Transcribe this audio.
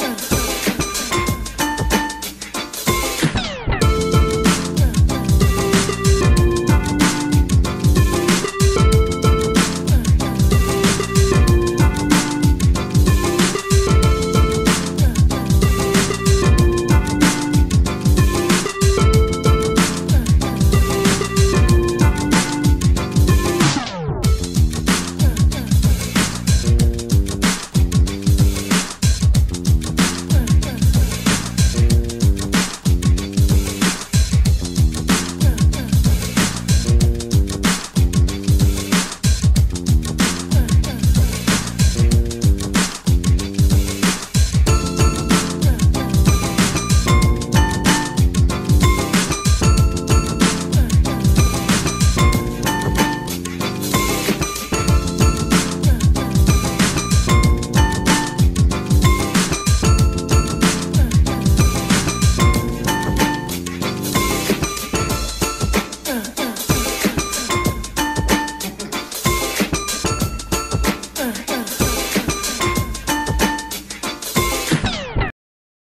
do.